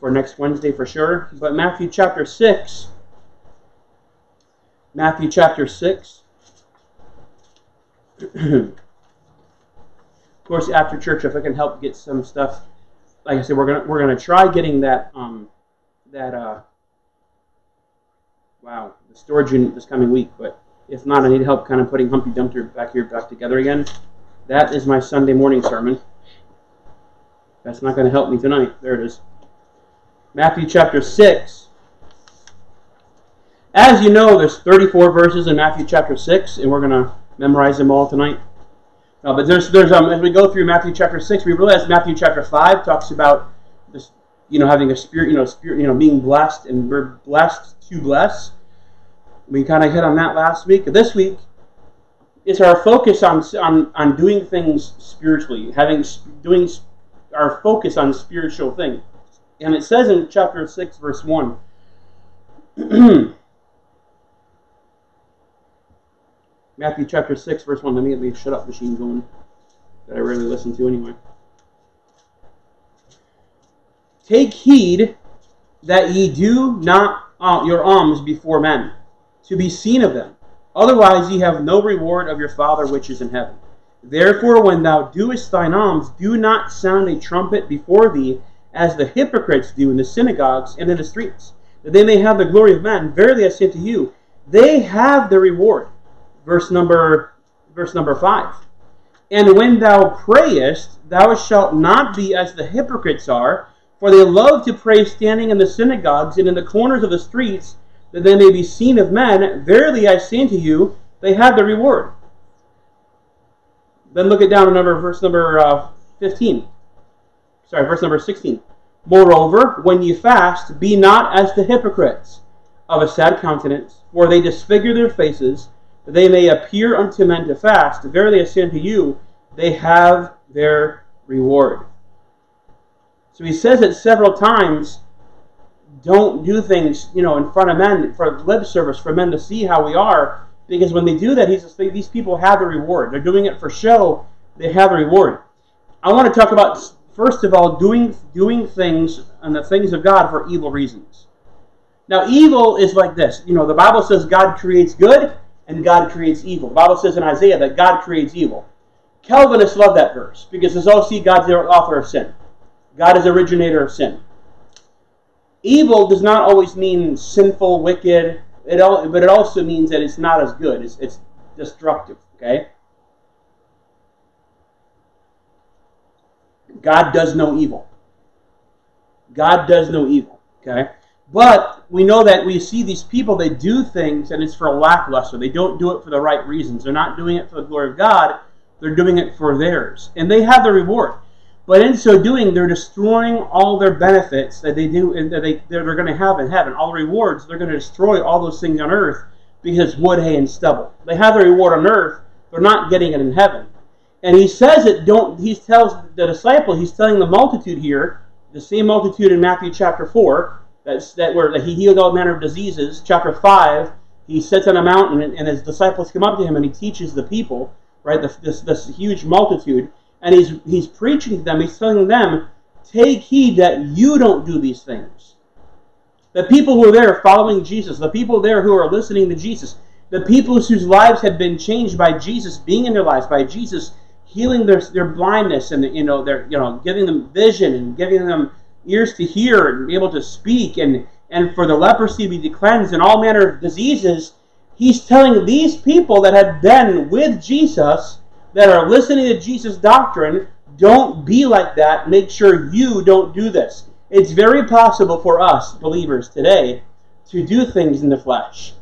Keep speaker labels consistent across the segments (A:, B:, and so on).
A: for next Wednesday for sure. But Matthew chapter 6. Matthew chapter 6. of course, after church, if I can help get some stuff, like I said, we're gonna we're gonna try getting that um that uh wow the storage unit this coming week. But if not, I need help kind of putting Humpty Dumpty back here back together again. That is my Sunday morning sermon. That's not going to help me tonight. There it is. Matthew chapter 6. As you know, there's 34 verses in Matthew chapter 6, and we're going to memorize them all tonight. Uh, but there's, there's um, as we go through Matthew chapter 6, we realize Matthew chapter 5 talks about this, you know, having a spirit, you know, spirit, you know, being blessed, and we're blessed to bless. We kind of hit on that last week. This week, it's our focus on, on, on doing things spiritually, having doing our focus on spiritual things. And it says in chapter 6, verse 1. Matthew chapter 6, verse 1. Let me get the shut up machine going that I rarely listen to anyway. Take heed that ye do not uh, your alms before men, to be seen of them. Otherwise ye have no reward of your Father which is in heaven. Therefore, when thou doest thine alms, do not sound a trumpet before thee, as the hypocrites do in the synagogues and in the streets, that they may have the glory of men. Verily I say to you, they have the reward. Verse number verse number five. And when thou prayest, thou shalt not be as the hypocrites are, for they love to pray standing in the synagogues and in the corners of the streets, that they may be seen of men. Verily I say unto you, they have the reward. Then look at down to number verse number uh, 15. Sorry, verse number 16. Moreover, when ye fast, be not as the hypocrites of a sad countenance, for they disfigure their faces, that they may appear unto men to fast. Verily I say unto you, they have their reward. So he says it several times. Don't do things, you know, in front of men for lip service, for men to see how we are. Because when they do that, he's just, these people have the reward. They're doing it for show. They have a reward. I want to talk about first of all doing doing things and the things of God for evil reasons. Now, evil is like this. You know, the Bible says God creates good and God creates evil. The Bible says in Isaiah that God creates evil. Calvinists love that verse because it's all see God's the author of sin. God is originator of sin. Evil does not always mean sinful, wicked, it all, but it also means that it's not as good. It's, it's destructive. Okay. God does no evil. God does no evil. Okay. But we know that we see these people, they do things and it's for lackluster. They don't do it for the right reasons. They're not doing it for the glory of God, they're doing it for theirs. And they have the reward. But in so doing, they're destroying all their benefits that they do and that they, they're going to have in heaven. All the rewards, they're going to destroy all those things on earth because wood, hay, and stubble. They have the reward on earth, they're not getting it in heaven. And he says it, don't, he tells the disciple, he's telling the multitude here, the same multitude in Matthew chapter 4, that's, that where he healed all manner of diseases. Chapter 5, he sits on a mountain and, and his disciples come up to him and he teaches the people, right, this, this, this huge multitude and he's he's preaching to them. He's telling them, take heed that you don't do these things. The people who are there following Jesus, the people there who are listening to Jesus, the people whose lives had been changed by Jesus being in their lives, by Jesus healing their, their blindness and you know their you know giving them vision and giving them ears to hear and be able to speak and and for the leprosy to be cleansed and all manner of diseases. He's telling these people that had been with Jesus that are listening to Jesus' doctrine, don't be like that. Make sure you don't do this. It's very possible for us, believers today, to do things in the flesh.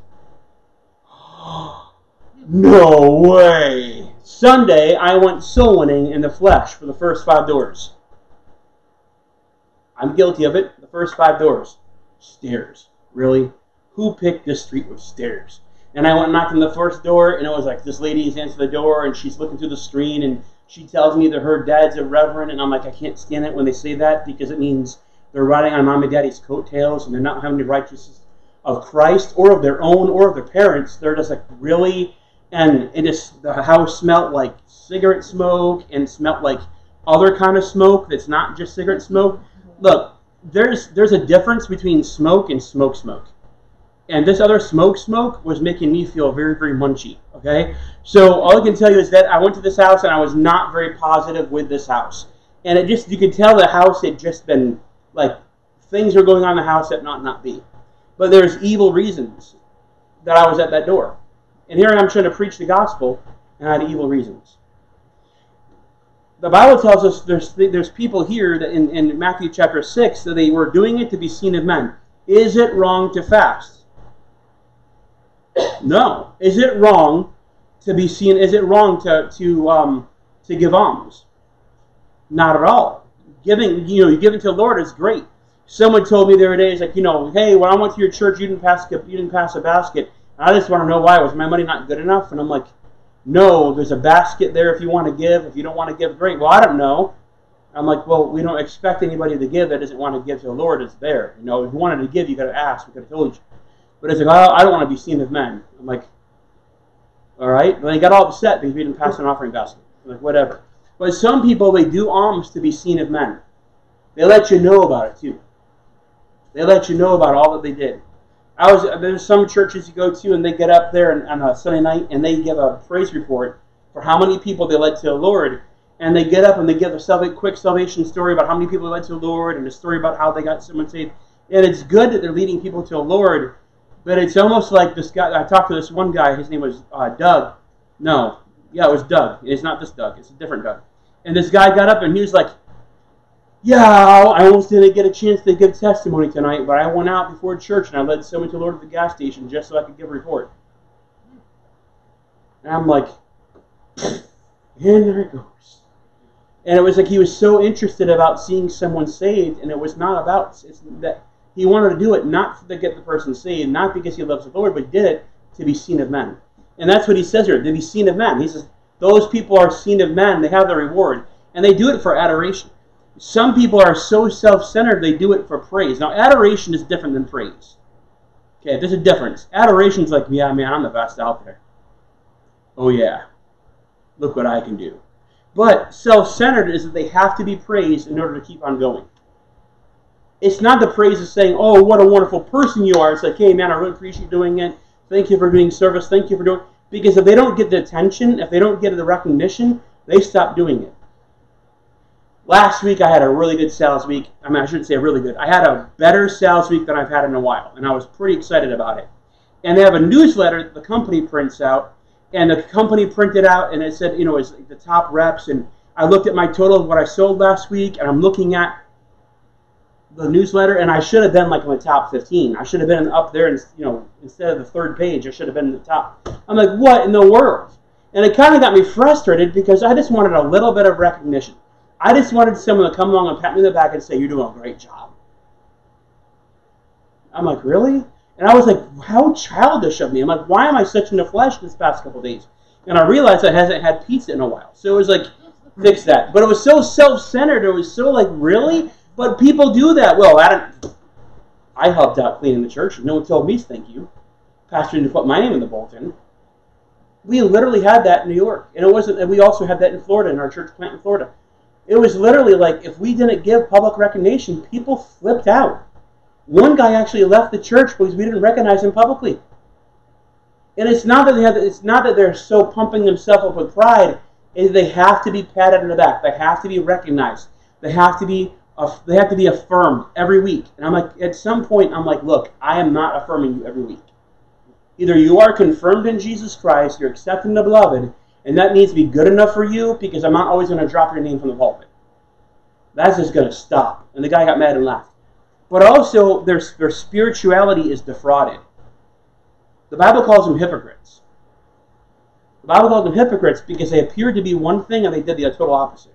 A: no way. Sunday, I went soul winning in the flesh for the first five doors. I'm guilty of it. The first five doors. Stairs. Really? Who picked this street with stairs? And I went on the first door, and it was like this lady's answered the door, and she's looking through the screen, and she tells me that her dad's a reverend, and I'm like, I can't stand it when they say that because it means they're riding on mom and daddy's coattails, and they're not having the righteousness of Christ or of their own or of their parents. They're just like really, and it just the house smelled like cigarette smoke and smelled like other kind of smoke that's not just cigarette smoke. Look, there's there's a difference between smoke and smoke smoke. And this other smoke smoke was making me feel very, very munchy. Okay? So all I can tell you is that I went to this house and I was not very positive with this house. And it just you could tell the house had just been like things were going on in the house that not not be. But there's evil reasons that I was at that door. And here I am trying to preach the gospel and I had evil reasons the Bible tells us there's there's people here that in, in Matthew chapter six that they were doing it to be seen of men. Is it wrong to fast? No. Is it wrong to be seen? Is it wrong to to um, to give alms? Not at all. Giving, you know, giving to the Lord is great. Someone told me the other day, "Is like, you know, hey, when I went to your church, you didn't pass you didn't pass a basket. I just want to know why. Was my money not good enough?" And I'm like, no, there's a basket there if you want to give. If you don't want to give, great. Well, I don't know. I'm like, well, we don't expect anybody to give that doesn't want to give to the Lord. It's there. You know, if you wanted to give, you got to ask. We could have told you. But it's like, oh, I don't want to be seen as men. I'm like, all right. Then he got all upset because we didn't pass an offering basket. I'm like, whatever. But some people, they do alms to be seen of men. They let you know about it, too. They let you know about all that they did. I was there's some churches you go to and they get up there on a Sunday night and they give a praise report for how many people they led to the Lord, and they get up and they give a quick salvation story about how many people they led to the Lord and a story about how they got someone saved. And it's good that they're leading people to the Lord, but it's almost like this guy. I talked to this one guy. His name was uh, Doug. No, yeah, it was Doug. It's not this Doug. It's a different Doug. And this guy got up and he was like, yeah, I almost didn't get a chance to give testimony tonight, but I went out before church and I led someone to the Lord at the gas station just so I could give a report. And I'm like, and there it goes. And it was like he was so interested about seeing someone saved, and it was not about it's that he wanted to do it not to get the person saved, not because he loves the Lord, but did it to be seen of men. And that's what he says here, to be seen of men. He says, those people are seen of men, they have the reward, and they do it for adoration. Some people are so self centered they do it for praise. Now, adoration is different than praise. Okay, there's a difference. Adoration is like, yeah, man, I'm the best out there. Oh, yeah. Look what I can do. But self centered is that they have to be praised in order to keep on going. It's not the praise of saying, oh, what a wonderful person you are. It's like, hey, man, I really appreciate you doing it. Thank you for doing service. Thank you for doing Because if they don't get the attention, if they don't get the recognition, they stop doing it. Last week I had a really good sales week. I mean, I shouldn't say really good. I had a better sales week than I've had in a while, and I was pretty excited about it. And they have a newsletter that the company prints out, and the company printed out, and it said, you know, it's the top reps. And I looked at my total of what I sold last week, and I'm looking at the newsletter, and I should have been like in the top 15. I should have been up there, and you know, instead of the third page, I should have been in the top. I'm like, what in the world? And it kind of got me frustrated because I just wanted a little bit of recognition. I just wanted someone to come along and pat me in the back and say, You're doing a great job. I'm like, Really? And I was like, How childish of me. I'm like, Why am I such in the flesh this past couple days? And I realized I hasn't had pizza in a while. So it was like, Fix that. But it was so self centered. It was so like, Really? But people do that. Well, I, don't, I helped out cleaning the church. And no one told me thank you. Pastor didn't put my name in the bulletin. We literally had that in New York. And it wasn't, and we also had that in Florida, in our church plant in Florida. It was literally like if we didn't give public recognition, people flipped out. One guy actually left the church because we didn't recognize him publicly. And it's not that they have, it's not that they're so pumping themselves up with pride. Is they have to be patted on the back. They have to be recognized. They have to be they have to be affirmed every week. And I'm like, at some point, I'm like, look, I am not affirming you every week. Either you are confirmed in Jesus Christ, you're accepted the beloved, and that needs to be good enough for you because I'm not always going to drop your name from the pulpit. That's just going to stop. And the guy got mad and left. But also, their, their spirituality is defrauded. The Bible calls them hypocrites. The Bible calls them hypocrites because they appeared to be one thing and they did the total opposite.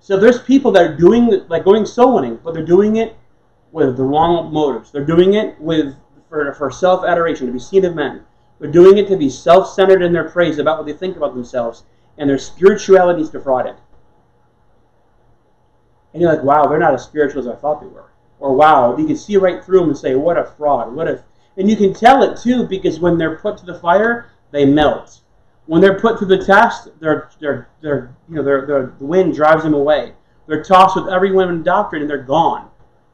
A: So there's people that are doing like going soul winning, but they're doing it with the wrong motives. They're doing it with for, for self adoration to be seen of men. They're doing it to be self centered in their praise about what they think about themselves, and their spirituality is defrauded. And you're like, wow, they're not as spiritual as I thought they were. Or wow, you can see right through them and say, what a fraud. What if and you can tell it too because when they're put to the fire, they melt. When they're put to the test, they're, they're, they're, you know, they're, they're, the wind drives them away. They're tossed with every wind doctrine and they're gone.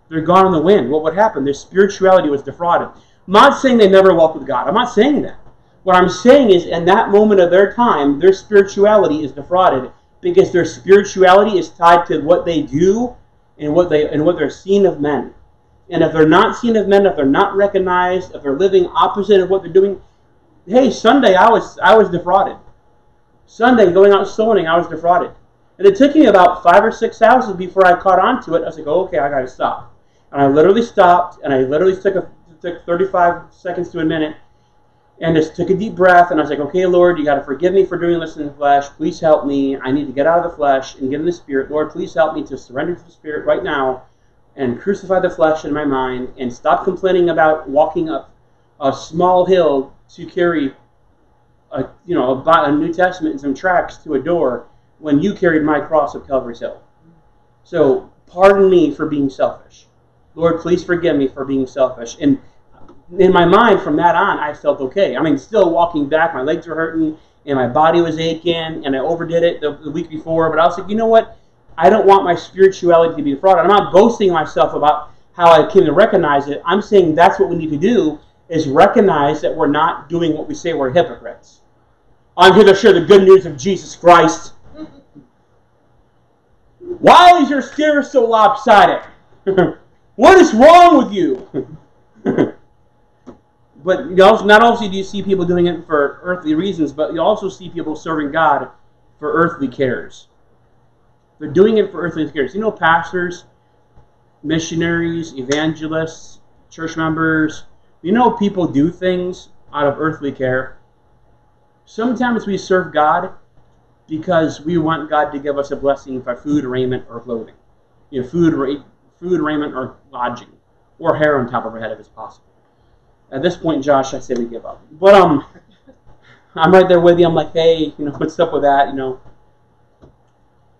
A: They're gone in the wind. What would happen? Their spirituality was defrauded. I'm not saying they never walked with God. I'm not saying that. What I'm saying is, in that moment of their time, their spirituality is defrauded because their spirituality is tied to what they do and what they and what they're seen of men. And if they're not seen of men, if they're not recognized, if they're living opposite of what they're doing, hey, Sunday I was I was defrauded. Sunday going out sowing, I was defrauded. And it took me about five or six hours before I caught on to it. I was like, oh, okay, I gotta stop. And I literally stopped and I literally took a took 35 seconds to a minute and just took a deep breath and I was like, okay, Lord, you got to forgive me for doing this in the flesh. Please help me. I need to get out of the flesh and get in the spirit. Lord, please help me to surrender to the spirit right now and crucify the flesh in my mind and stop complaining about walking up a small hill to carry a you know a, a New Testament and some tracts to a door when you carried my cross of Calvary's Hill. So pardon me for being selfish. Lord, please forgive me for being selfish. And in my mind, from that on, I felt okay. I mean, still walking back, my legs were hurting, and my body was aching, and I overdid it the, the week before. But I was like, you know what? I don't want my spirituality to be defrauded. I'm not boasting myself about how I came to recognize it. I'm saying that's what we need to do is recognize that we're not doing what we say we're hypocrites. I'm here to share the good news of Jesus Christ. Why is your stare so lopsided? what is wrong with you? but you also, not only do you see people doing it for earthly reasons, but you also see people serving God for earthly cares. They're doing it for earthly cares. You know, pastors, missionaries, evangelists, church members, you know, people do things out of earthly care. Sometimes we serve God because we want God to give us a blessing for food, raiment, or clothing. You know, food, ra- food, raiment, or lodging, or hair on top of our head if it's possible. At this point, Josh, I say we give up. But um, I'm right there with you. I'm like, hey, you know, what's up with that? You know,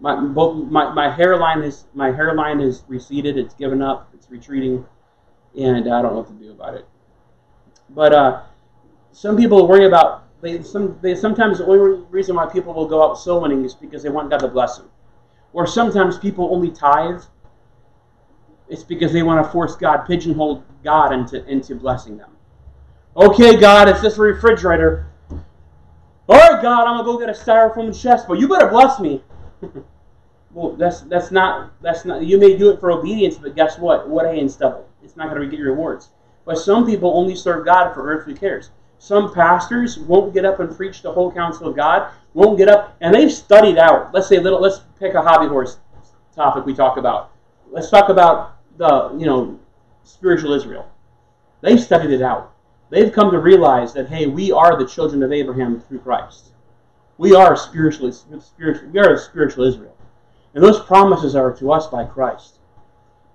A: my both my, my hairline is my hairline is receded. It's given up. It's retreating, and I don't know what to do about it. But uh, some people worry about they some they sometimes the only reason why people will go out soul winning is because they want God to bless them, or sometimes people only tithe. It's because they want to force God pigeonhole God into into blessing them. Okay, God, it's this refrigerator. All right, God, I'm gonna go get a styrofoam chest, but you better bless me. well, that's that's not that's not. You may do it for obedience, but guess what? What hay and stubble. It's not gonna get your rewards. But some people only serve God for earthly cares. Some pastors won't get up and preach the whole counsel of God. Won't get up, and they've studied out. Let's say little. Let's pick a hobby horse topic we talk about. Let's talk about the you know spiritual Israel. They've studied it out they've come to realize that hey, we are the children of Abraham through Christ. We are spiritually spiritual. We are a spiritual Israel, and those promises are to us by Christ.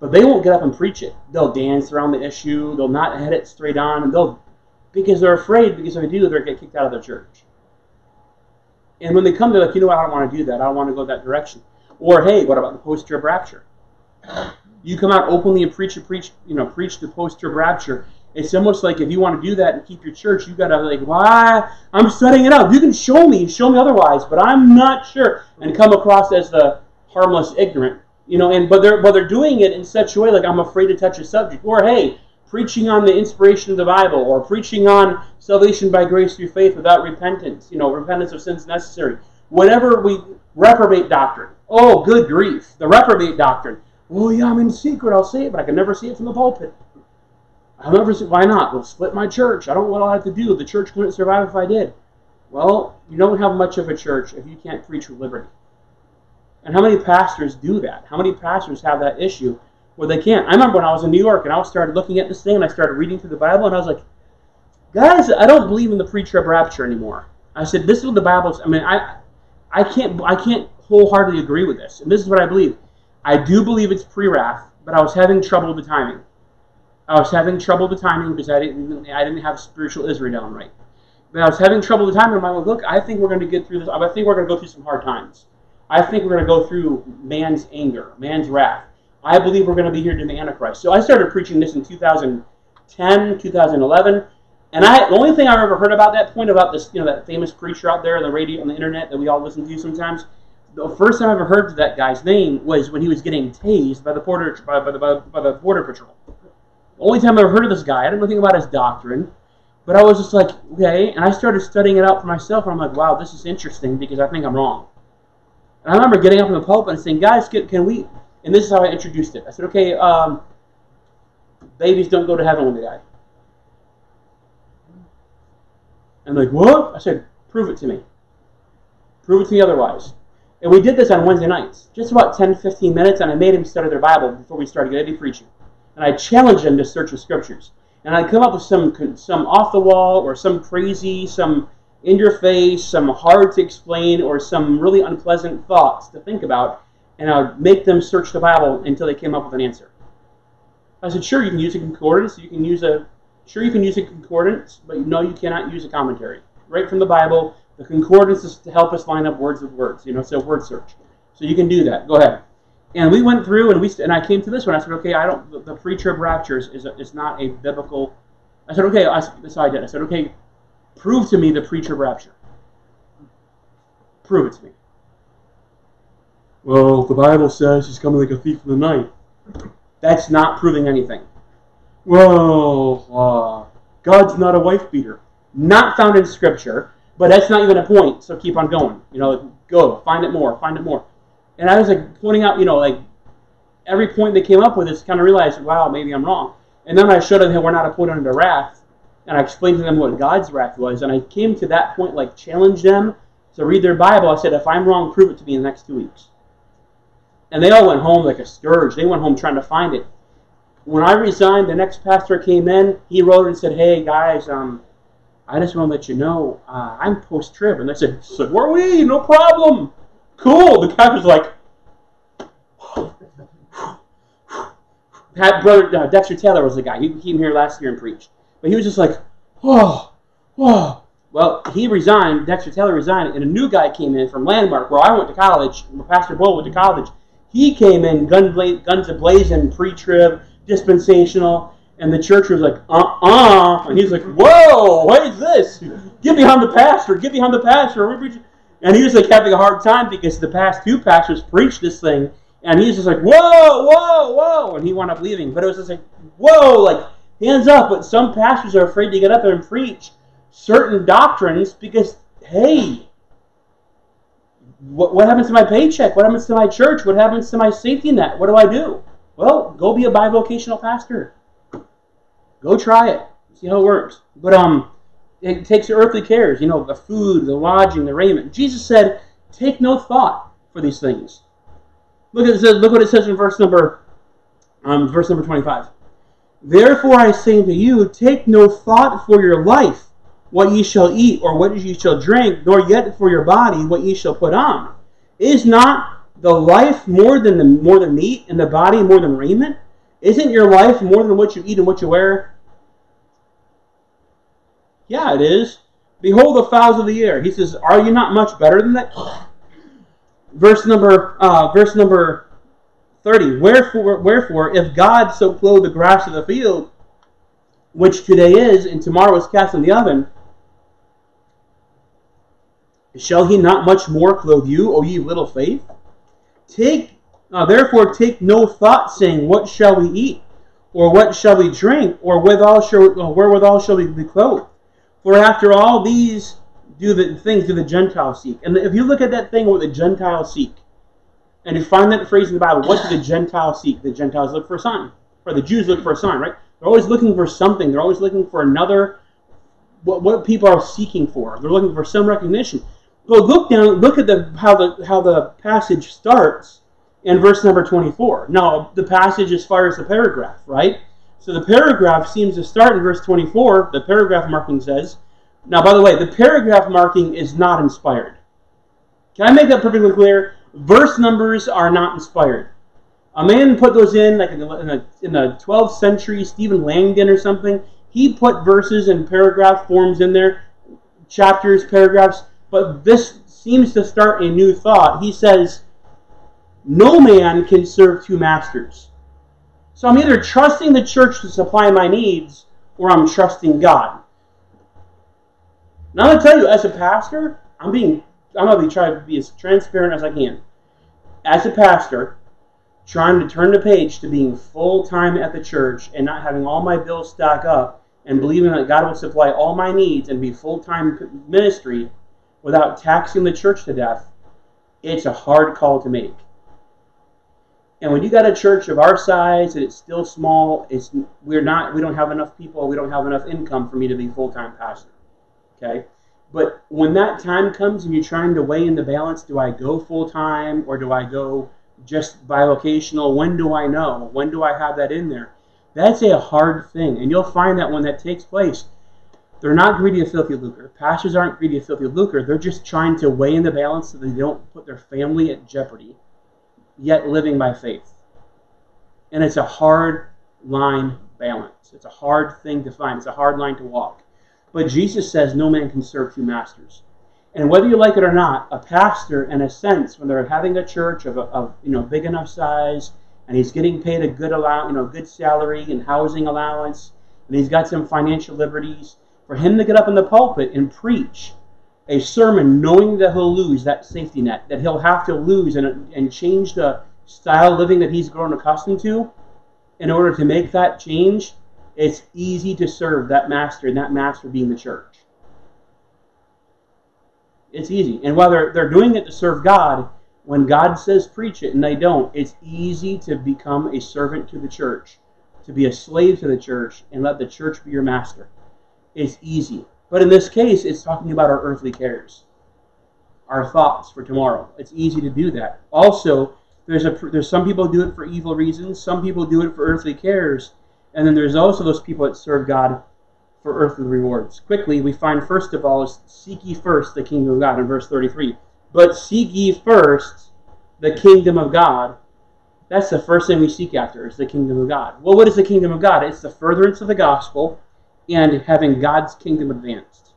A: But they won't get up and preach it. They'll dance around the issue. They'll not head it straight on, and they'll because they're afraid. Because if they do, they'll get kicked out of their church. And when they come, they're like, you know what? I don't want to do that. I don't want to go that direction. Or hey, what about the post-trib rapture? You come out openly and preach, preach, you know, preach the post-trib rapture, it's almost like if you want to do that and keep your church, you got to like, why? I'm studying it out. You can show me, show me otherwise, but I'm not sure, and come across as the harmless ignorant, you know. And but they're but they're doing it in such a way like I'm afraid to touch a subject, or hey, preaching on the inspiration of the Bible, or preaching on salvation by grace through faith without repentance, you know, repentance of sins necessary. Whatever we reprobate doctrine. Oh, good grief, the reprobate doctrine. Oh yeah, I'm in secret. I'll say it, but I can never see it from the pulpit. Never why not? We'll split my church. I don't know what I'll have to do. The church couldn't survive if I did. Well, you don't have much of a church if you can't preach liberty. And how many pastors do that? How many pastors have that issue where they can't? I remember when I was in New York and I started looking at this thing and I started reading through the Bible and I was like, guys, I don't believe in the pre-trib rapture anymore. I said, this is what the Bible's. I mean, I, I can't, I can't wholeheartedly agree with this. And this is what I believe. I do believe it's pre-wrath, but I was having trouble with the timing. I was having trouble with the timing because I didn't I didn't have spiritual Israel down right. But I was having trouble with the timing. I'm like, look, I think we're going to get through this. I think we're going to go through some hard times. I think we're going to go through man's anger, man's wrath. I believe we're going to be here to the Antichrist. So I started preaching this in 2010, 2011. And I, the only thing I've ever heard about that point about this, you know, that famous preacher out there on the radio, on the internet that we all listen to sometimes, the first time I ever heard that guy's name was when he was getting tased by the border by, by, the, by the border patrol. Only time I ever heard of this guy. I didn't know anything about his doctrine, but I was just like, okay. And I started studying it out for myself, and I'm like, wow, this is interesting because I think I'm wrong. And I remember getting up in the pulpit and saying, guys, can, can we? And this is how I introduced it. I said, okay, um, babies don't go to heaven when they die. And like, what? I said, prove it to me. Prove it to me otherwise. And we did this on Wednesday nights, just about 10, 15 minutes, and I made him study their Bible before we started getting preaching. And I challenge them to search the scriptures. And I'd come up with some, some off the wall, or some crazy, some in your face, some hard to explain, or some really unpleasant thoughts to think about, and I would make them search the Bible until they came up with an answer. I said, sure, you can use a concordance, you can use a, sure, you can use a concordance, but no, you cannot use a commentary. Right from the Bible, the concordance is to help us line up words with words, you know, so word search. So you can do that. Go ahead. And we went through and we and I came to this one. I said, okay, I don't. The, pre-trib rapture is, is, not a biblical. I said, okay. I, so I did. I said, okay, prove to me the pre-trib rapture. Prove it to me. Well, the Bible says he's coming like a thief in the night. That's not proving anything. Well, uh, God's not a wife beater. Not found in Scripture. But that's not even a point, so keep on going. You know, go, find it more, find it more. And I was like pointing out, you know, like every point they came up with is kind of realized, wow, maybe I'm wrong. And then I showed them that we're not appointed under wrath, and I explained to them what God's wrath was, and I came to that point, like challenge them to read their Bible. I said, if I'm wrong, prove it to me in the next two weeks. And they all went home like a scourge. They went home trying to find it. When I resigned, the next pastor came in. He wrote and said, "Hey guys, um, I just want to let you know uh, I'm post trib. And they said, So were we? No problem. Cool. The was like, Pat, brother uh, Dexter Taylor was the guy. He came here last year and preached. But he was just like, Oh, oh. Well, he resigned. Dexter Taylor resigned, and a new guy came in from Landmark, where I went to college, where Pastor Bull went to college. He came in, gun bla- guns ablazing, pre trib, dispensational and the church was like, uh-uh. And he's like, whoa, what is this? Get behind the pastor. Get behind the pastor. And he was like having a hard time because the past two pastors preached this thing. And he's just like, whoa, whoa, whoa. And he wound up leaving. But it was just like, whoa, like, hands up. But some pastors are afraid to get up there and preach certain doctrines because, hey, what, what happens to my paycheck? What happens to my church? What happens to my safety net? What do I do? Well, go be a bivocational pastor. Go try it. See how it works. But um, it takes your earthly cares, you know, the food, the lodging, the raiment. Jesus said, take no thought for these things. Look at look what it says in verse number um, verse number 25. Therefore I say unto you, take no thought for your life, what ye shall eat, or what ye shall drink, nor yet for your body, what ye shall put on. Is not the life more than the more than meat, and the body more than raiment? Isn't your life more than what you eat and what you wear? Yeah, it is. Behold the fowls of the air. He says, Are you not much better than that? Verse number uh, verse number 30. Wherefore, wherefore, if God so clothe the grass of the field, which today is, and tomorrow is cast in the oven, shall he not much more clothe you, O ye little faith? Take uh, therefore, take no thought, saying, What shall we eat? Or what shall we drink? Or withal shall, wherewithal shall we be clothed? For after all these do the things do the Gentiles seek. And if you look at that thing, what the Gentiles seek, and you find that phrase in the Bible, what do the Gentiles seek? The Gentiles look for a sign. Or the Jews look for a sign, right? They're always looking for something. They're always looking for another, what, what people are seeking for. They're looking for some recognition. But look down, look at the how the how the passage starts in verse number 24. Now, the passage as far as the paragraph, right? So the paragraph seems to start in verse 24. The paragraph marking says, now, by the way, the paragraph marking is not inspired. Can I make that perfectly clear? Verse numbers are not inspired. A man put those in, like in the, in the, in the 12th century, Stephen Langton or something. He put verses and paragraph forms in there, chapters, paragraphs, but this seems to start a new thought. He says, no man can serve two masters. So I'm either trusting the church to supply my needs or I'm trusting God. Now I'm gonna tell you, as a pastor, I'm being I'm gonna be trying to be as transparent as I can. as a pastor, trying to turn the page to being full time at the church and not having all my bills stack up and believing that God will supply all my needs and be full time ministry without taxing the church to death, it's a hard call to make. And when you got a church of our size and it's still small, it's we're not we don't have enough people, we don't have enough income for me to be full time pastor. Okay? But when that time comes and you're trying to weigh in the balance, do I go full time or do I go just bivocational? When do I know? When do I have that in there? That's a hard thing. And you'll find that when that takes place, they're not greedy of filthy lucre. Pastors aren't greedy of filthy lucre. They're just trying to weigh in the balance so they don't put their family at jeopardy, yet living by faith. And it's a hard line balance. It's a hard thing to find. It's a hard line to walk. But Jesus says no man can serve two masters. And whether you like it or not, a pastor, in a sense, when they're having a church of, a, of you know big enough size, and he's getting paid a good allow, you know, good salary and housing allowance, and he's got some financial liberties, for him to get up in the pulpit and preach a sermon knowing that he'll lose that safety net, that he'll have to lose and, and change the style of living that he's grown accustomed to, in order to make that change, it's easy to serve that master, and that master being the church. It's easy. And whether they're doing it to serve God, when God says preach it and they don't, it's easy to become a servant to the church, to be a slave to the church, and let the church be your master. It's easy. But in this case, it's talking about our earthly cares, our thoughts for tomorrow. It's easy to do that. Also, there's a there's some people do it for evil reasons, some people do it for earthly cares, and then there's also those people that serve God for earthly rewards. Quickly, we find first of all is seek ye first the kingdom of God in verse 33. But seek ye first the kingdom of God. That's the first thing we seek after is the kingdom of God. Well, what is the kingdom of God? It's the furtherance of the gospel and having God's kingdom advanced.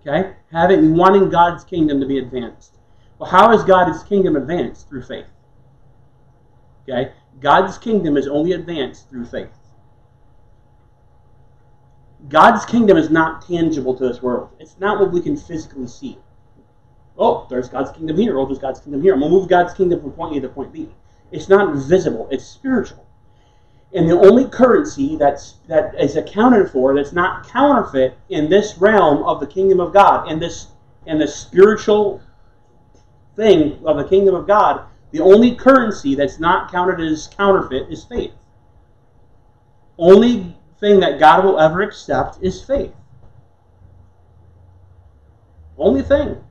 A: Okay? Having wanting God's kingdom to be advanced. Well, how is God's kingdom advanced? Through faith. Okay? God's kingdom is only advanced through faith. God's kingdom is not tangible to this world. It's not what we can physically see. Oh, there's God's kingdom here. Oh, there's God's kingdom here. I'm going to move God's kingdom from point A to point B. It's not visible. It's spiritual. And the only currency that's that is accounted for that's not counterfeit in this realm of the kingdom of God, in this in the spiritual thing of the kingdom of God, the only currency that's not counted as counterfeit is faith. Only thing that God will ever accept is faith. Only thing.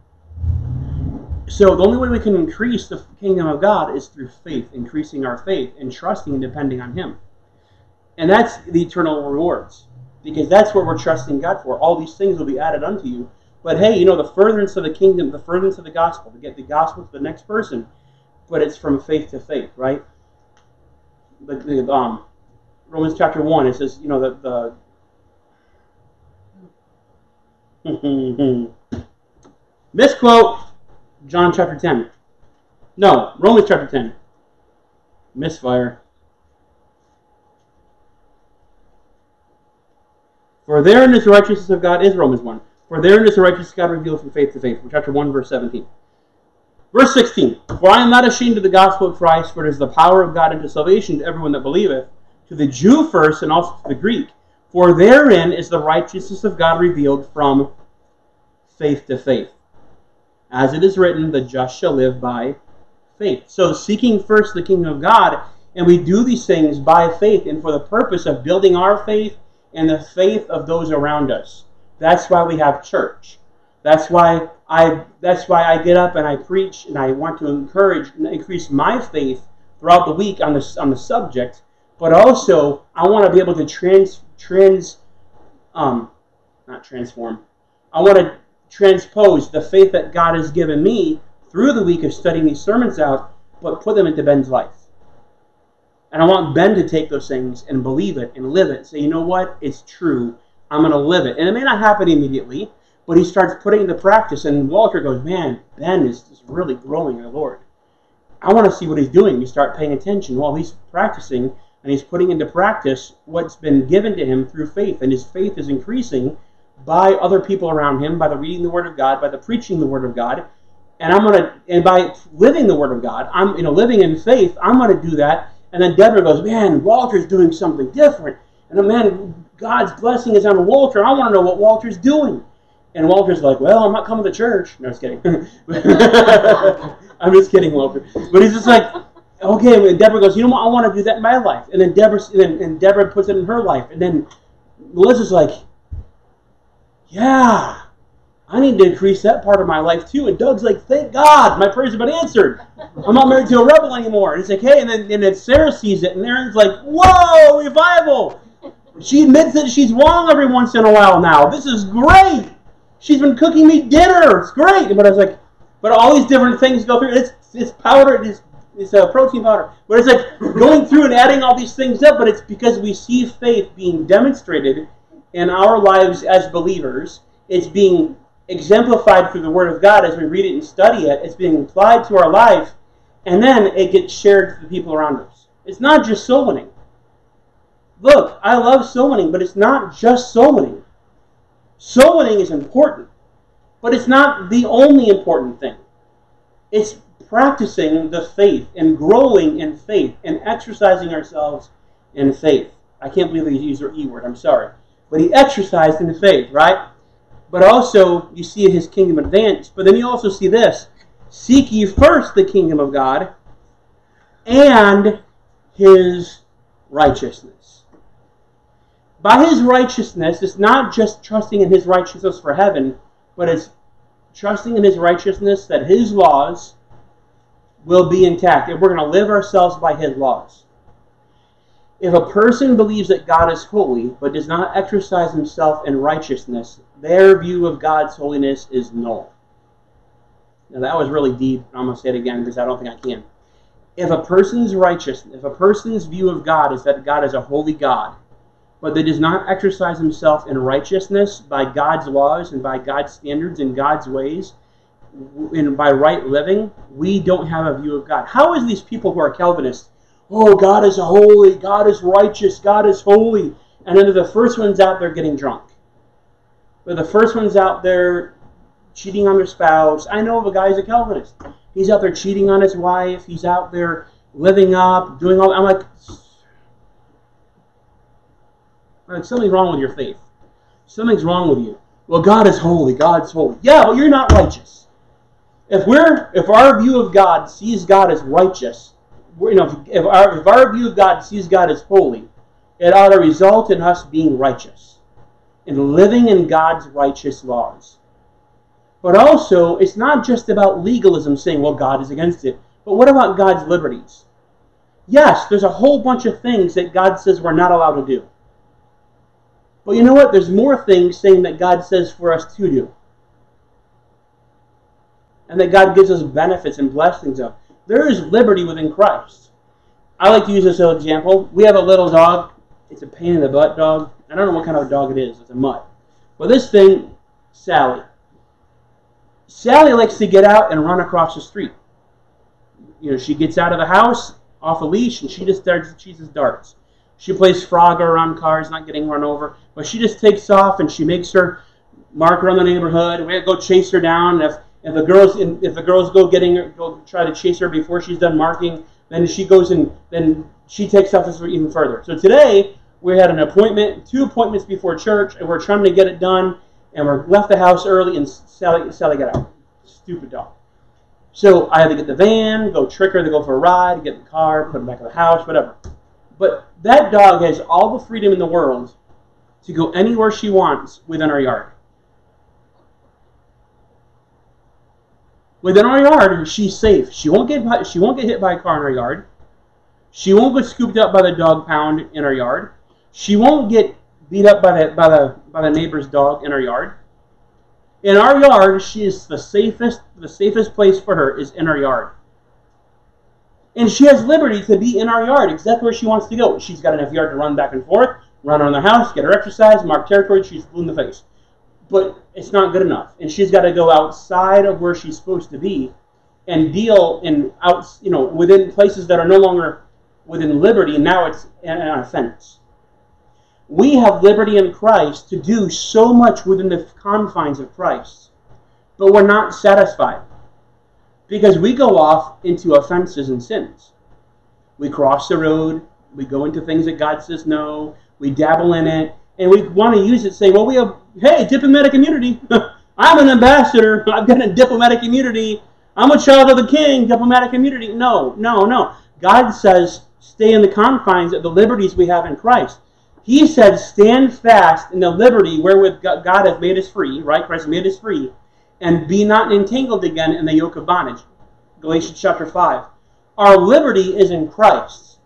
A: So the only way we can increase the kingdom of God is through faith, increasing our faith and trusting and depending on Him. And that's the eternal rewards. Because that's what we're trusting God for. All these things will be added unto you. But hey, you know, the furtherance of the kingdom, the furtherance of the gospel, to get the gospel to the next person, but it's from faith to faith, right? The, the um, Romans chapter 1, it says, you know, the, the misquote John chapter 10. No, Romans chapter 10. Misfire. For therein is the righteousness of God, is Romans 1. For therein is the righteousness of God revealed from faith to faith. From chapter 1, verse 17. Verse 16. For I am not ashamed of the gospel of Christ, for it is the power of God unto salvation to everyone that believeth, to the Jew first, and also to the Greek. For therein is the righteousness of God revealed from faith to faith. As it is written, the just shall live by faith. So seeking first the kingdom of God, and we do these things by faith and for the purpose of building our faith and the faith of those around us. That's why we have church. That's why I that's why I get up and I preach and I want to encourage and increase my faith throughout the week on the on the subject, but also I want to be able to trans trans um not transform. I want to transpose the faith that God has given me through the week of studying these sermons out, but put them into Ben's life. And I want Ben to take those things and believe it and live it. Say, you know what? It's true. I'm going to live it. And it may not happen immediately, but he starts putting into practice. And Walter goes, man, Ben is, is really growing in the Lord. I want to see what he's doing. You start paying attention while he's practicing and he's putting into practice what's been given to him through faith. And his faith is increasing by other people around him, by the reading the Word of God, by the preaching the Word of God. and I'm gonna and by living the Word of God, I'm you know living in faith, I'm gonna do that. And then Deborah goes, man, Walter's doing something different, and then man, God's blessing is on Walter. I want to know what Walter's doing. And Walter's like, well, I'm not coming to church. No, just kidding. I'm just kidding, Walter. But he's just like, okay. And Deborah goes, you know what? I want to do that in my life. And then Deborah, and, and Deborah puts it in her life. And then Melissa's like, yeah, I need to increase that part of my life too. And Doug's like, thank God, my prayers have been answered. I'm not married to a rebel anymore. And it's like, hey, and then, and then Sarah sees it, and Aaron's like, whoa, revival. She admits that she's wrong every once in a while now. This is great. She's been cooking me dinner. It's great. But I was like, but all these different things go through. It's it's powder. It's it's a protein powder. But it's like going through and adding all these things up. But it's because we see faith being demonstrated in our lives as believers. It's being exemplified through the Word of God as we read it and study it. It's being applied to our life, and then it gets shared to the people around us. It's not just soul winning. Look, I love soul winning, but it's not just soul winning. Soul winning is important, but it's not the only important thing. It's practicing the faith and growing in faith and exercising ourselves in faith. I can't believe he used the E word, I'm sorry. But he exercised in the faith, right? But also, you see his kingdom advance. But then you also see this Seek ye first the kingdom of God and his righteousness by his righteousness, it's not just trusting in his righteousness for heaven, but it's trusting in his righteousness that his laws will be intact. And we're going to live ourselves by his laws. If a person believes that God is holy, but does not exercise himself in righteousness, their view of God's holiness is null. Now that was really deep. I'm going to say it again because I don't think I can. If a person's righteous, if a person's view of God is that God is a holy God, but that does not exercise himself in righteousness by God's laws and by God's standards and God's ways, and by right living, we don't have a view of God. How is these people who are Calvinists? Oh, God is holy, God is righteous, God is holy. And then the first ones out there getting drunk. But the first ones out there cheating on their spouse. I know of a guy who's a Calvinist. He's out there cheating on his wife. He's out there living up, doing all. I'm like, Right? Something's wrong with your faith. Something's wrong with you. Well, God is holy. God's holy. Yeah, but you're not righteous. If we're if our view of God sees God as righteous, you know, if our if our view of God sees God as holy, it ought to result in us being righteous, in living in God's righteous laws. But also, it's not just about legalism saying, well, God is against it. But what about God's liberties? Yes, there's a whole bunch of things that God says we're not allowed to do. But you know what? There's more things saying that God says for us to do. And that God gives us benefits and blessings of. There is liberty within Christ. I like to use this example. We have a little dog. It's a pain in the butt dog. I don't know what kind of a dog it is. It's a mutt. But this thing, Sally. Sally likes to get out and run across the street. You know, she gets out of the house off a leash and she just starts, she just darts. She plays Frogger around cars, not getting run over. But she just takes off and she makes her mark around the neighborhood. We go chase her down. If if the girls if the girls go getting her, go try to chase her before she's done marking, then she goes and then she takes off even further. So today we had an appointment, two appointments before church, and we're trying to get it done. And we're left the house early, and Sally Sally got out. Stupid dog. So I had to get the van, go trick her to go for a ride, get the car, put her back in the house, whatever. But that dog has all the freedom in the world to go anywhere she wants within our yard. Within our yard, she's safe. She won't get she won't get hit by a car in our yard. She won't get scooped up by the dog pound in our yard. She won't get beat up by the by the by the neighbor's dog in our yard. In our yard, she is the safest the safest place for her is in our yard. And she has liberty to be in our yard exactly where she wants to go. She's got enough yard to run back and forth, run around the house, get her exercise, mark territory. She's blue in the face. But it's not good enough. And she's got to go outside of where she's supposed to be and deal in out, you know, within places that are no longer within liberty. And now it's an offense. We have liberty in Christ to do so much within the confines of Christ, but we're not satisfied. Because we go off into offenses and sins. We cross the road, we go into things that God says no, we dabble in it, and we want to use it say, well, we have, hey, diplomatic immunity. I'm an ambassador. I've got a diplomatic immunity. I'm a child of the king, diplomatic immunity. No, no, no. God says, stay in the confines of the liberties we have in Christ. He said, stand fast in the liberty wherewith God has made us free, right? Christ made us free, and be not entangled again in the yoke of bondage. Galatians chapter 5. Our liberty is in Christ.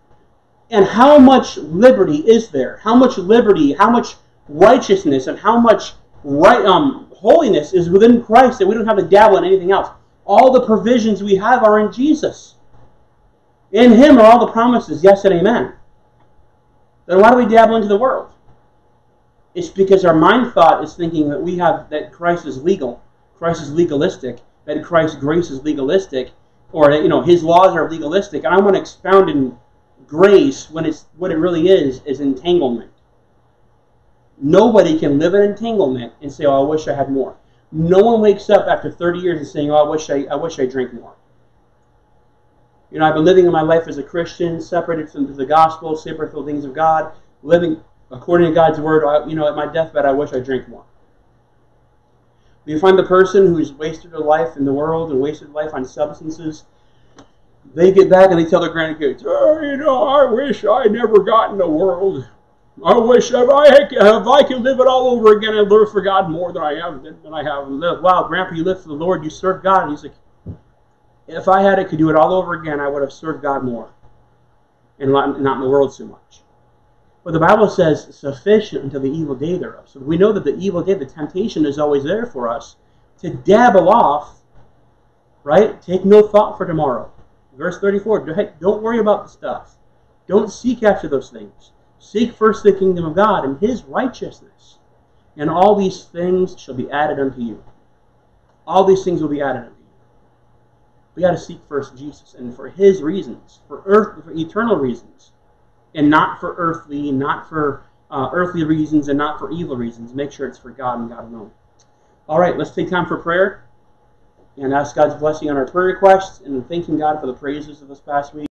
A: And how much liberty is there? How much liberty, how much righteousness, and how much right um, holiness is within Christ that we don't have to dabble in anything else? All the provisions we have are in Jesus. In Him are all the promises, yes and amen. Then why do we dabble into the world? It's because our mind thought is thinking that we have that Christ is legal, Christ is legalistic, that Christ's grace is legalistic, or that you know His laws are legalistic, and I want to expound in grace when it's what it really is is entanglement. Nobody can live in entanglement and say, "Oh, I wish I had more." No one wakes up after 30 years and saying, "Oh, I wish I, I wish I drank more." You know, I've been living in my life as a Christian, separated from the gospel, separated from the things of God, living according to God's word. I, you know, at my deathbed, I wish I drank more. You find the person who's wasted their life in the world and wasted life on substances. They get back and they tell their grandkids, "Oh, you know, I wish I never got in the world. I wish if I if I could live it all over again, I'd live for God more than I have than I have lived." Wow, Grandpa, you live for the Lord, you serve God, and he's like, if I had it, could do it all over again, I would have served God more and not in the world so much. But the Bible says, sufficient until the evil day thereof. So we know that the evil day, the temptation is always there for us to dabble off, right? Take no thought for tomorrow. Verse 34, don't worry about the stuff. Don't seek after those things. Seek first the kingdom of God and his righteousness. And all these things shall be added unto you. All these things will be added unto you. We got to seek first Jesus and for His reasons, for earth, for eternal reasons, and not for earthly, not for uh, earthly reasons, and not for evil reasons. Make sure it's for God and God alone. All right, let's take time for prayer and ask God's blessing on our prayer requests and thanking God for the praises of this past week.